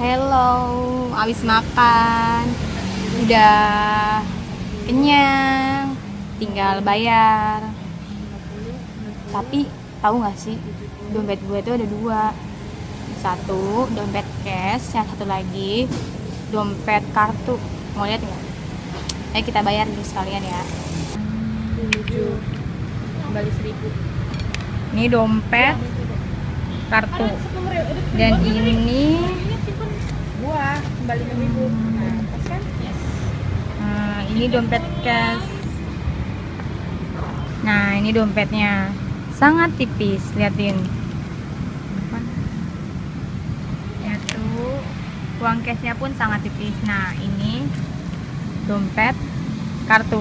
Hello, abis makan, udah kenyang, tinggal bayar. Tapi tahu nggak sih, dompet gue itu ada dua. Satu dompet cash, yang satu lagi dompet kartu. Mau lihat nggak? Ayo kita bayar dulu sekalian ya. kembali seribu Ini dompet kartu dan ini buah kembali ke ribu nah kan Nah, ini dompet cash. Nah, ini dompetnya. Sangat tipis, liatin. Ya tuh, uang cashnya pun sangat tipis. Nah, ini dompet kartu.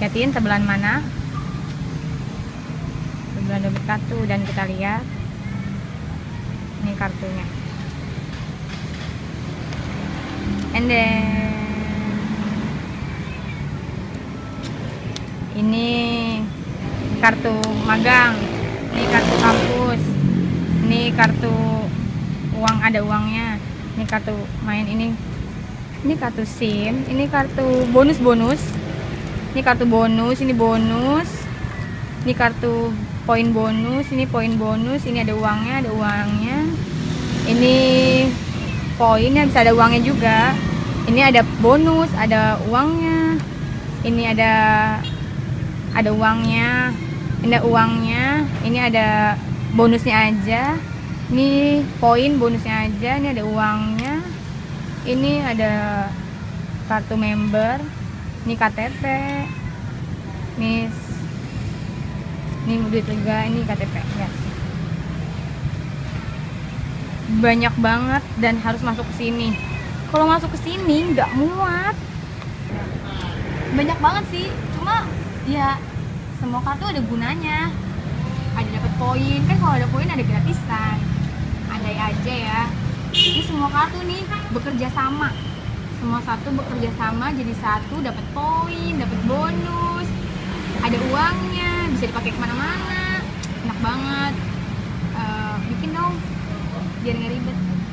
Liatin sebelah mana? Sebelah dompet kartu dan kita lihat ini kartunya. And then ini kartu magang, ini kartu kampus, ini kartu uang ada uangnya, ini kartu main ini, ini kartu SIM, ini kartu bonus-bonus, ini kartu bonus, ini bonus, ini kartu poin bonus, ini poin bonus, ini ada uangnya, ada uangnya, ini poinnya bisa ada uangnya juga, ini ada bonus, ada uangnya, ini ada ada uangnya. Ini ada uangnya. Ini ada bonusnya aja. Ini poin bonusnya aja. Ini ada uangnya. Ini ada kartu member. Ini KTP ini ini duit lega ini KTP ya banyak banget dan harus masuk ke sini. Kalau masuk ke sini nggak muat. Banyak banget sih. Cuma ya semua kartu ada gunanya. Ada dapat poin. Kan kalau ada poin ada gratisan. Andai aja ya. Ini semua kartu nih bekerja sama. Semua satu bekerja sama jadi satu dapat poin dapat bonus. Ada uangnya bisa dipakai ke mana-mana. Enak banget. Eh, bikin dong biar nggak ribet